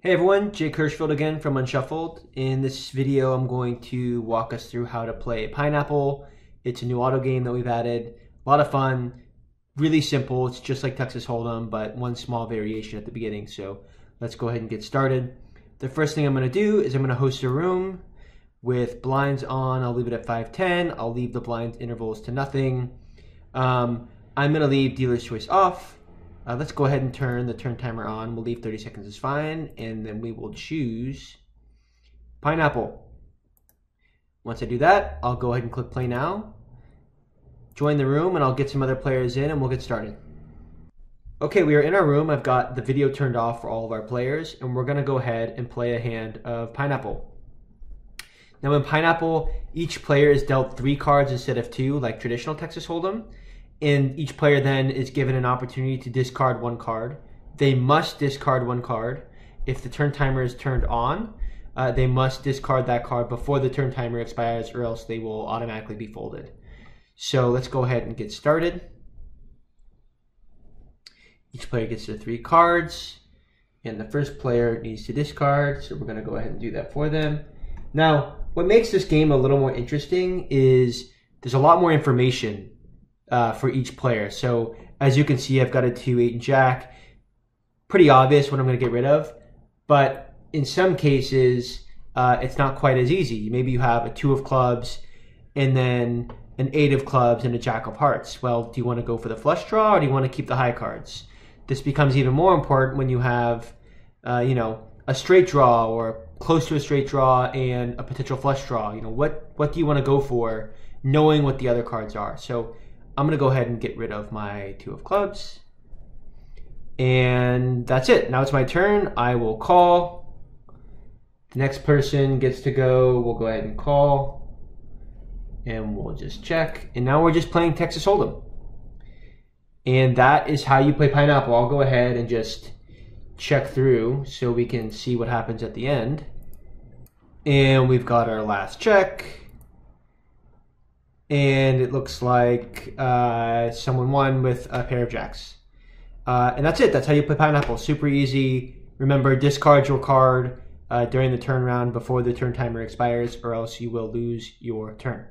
Hey everyone, Jake Hirschfield again from Unshuffled. In this video, I'm going to walk us through how to play Pineapple. It's a new auto game that we've added. A lot of fun, really simple. It's just like Texas Hold'em, but one small variation at the beginning. So let's go ahead and get started. The first thing I'm going to do is I'm going to host a room with blinds on. I'll leave it at 510. I'll leave the blind intervals to nothing. Um, I'm going to leave dealer's choice off uh, let's go ahead and turn the turn timer on. We'll leave 30 seconds is fine. And then we will choose pineapple. Once I do that, I'll go ahead and click play now. Join the room and I'll get some other players in and we'll get started. Okay, we are in our room. I've got the video turned off for all of our players and we're gonna go ahead and play a hand of pineapple. Now in pineapple, each player is dealt three cards instead of two, like traditional Texas Hold'em and each player then is given an opportunity to discard one card. They must discard one card. If the turn timer is turned on, uh, they must discard that card before the turn timer expires, or else they will automatically be folded. So let's go ahead and get started. Each player gets their three cards, and the first player needs to discard, so we're going to go ahead and do that for them. Now, what makes this game a little more interesting is there's a lot more information uh, for each player. So as you can see, I've got a 2, 8, and Jack. Pretty obvious what I'm going to get rid of. But in some cases, uh, it's not quite as easy. Maybe you have a 2 of clubs and then an 8 of clubs and a Jack of hearts. Well, do you want to go for the flush draw or do you want to keep the high cards? This becomes even more important when you have, uh, you know, a straight draw or close to a straight draw and a potential flush draw. You know, what, what do you want to go for knowing what the other cards are? So I'm going to go ahead and get rid of my two of clubs. And that's it. Now it's my turn. I will call. The next person gets to go. We'll go ahead and call. And we'll just check. And now we're just playing Texas Hold'em. And that is how you play Pineapple. I'll go ahead and just check through so we can see what happens at the end. And we've got our last check and it looks like uh, someone won with a pair of jacks. Uh, and that's it. That's how you play pineapple. Super easy. Remember, discard your card uh, during the turn round before the turn timer expires, or else you will lose your turn.